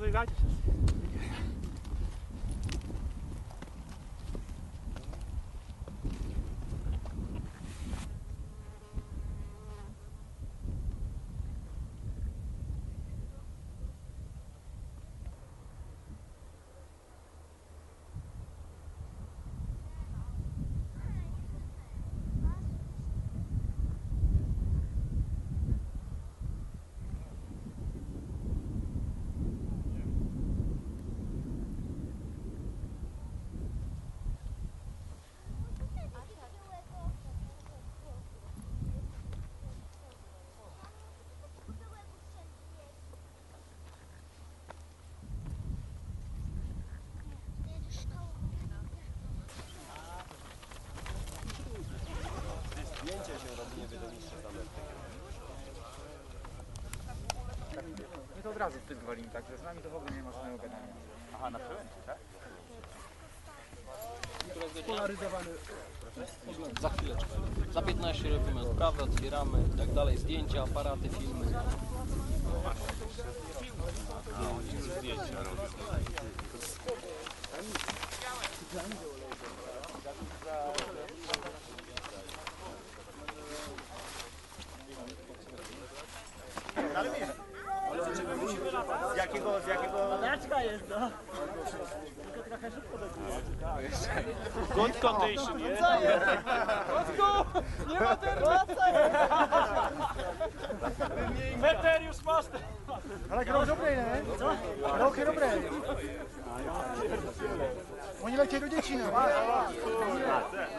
Obrigado. My to od razu wtedy walimy, także z nami to w ogóle nie ma żadnego gadania. Aha, na przełęczy, tak? Za chwileczkę. Za 15 robimy odprawę, otwieramy i tak dalej, zdjęcia, aparaty, filmy. Ale wiesz, z jakiego, z jakiego... Good condition, nie? Meterius master! Ale grą dobre, nie? Co? Roky dobre. Oni lecieli do dzieci, no.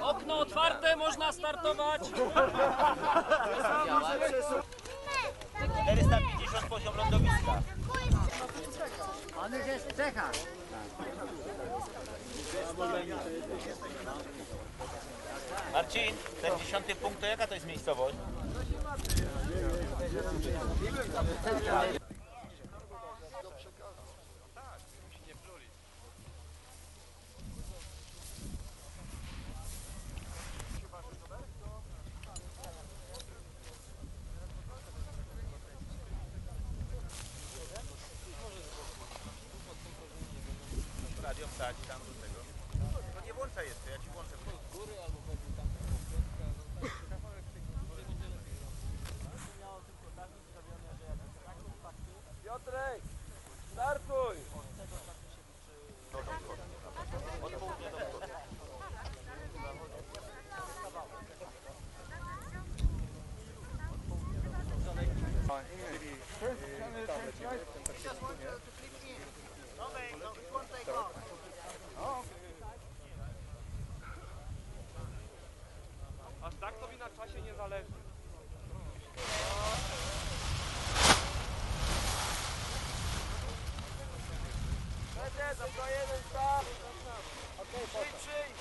Okno otwarte, można startować! 450 poziom lądowiska. On już jest w Czechach. Marcin, ten dziesiąty punkt to jaka to jest miejscowość? Radio wstać tam To jeden start. Okej, okay,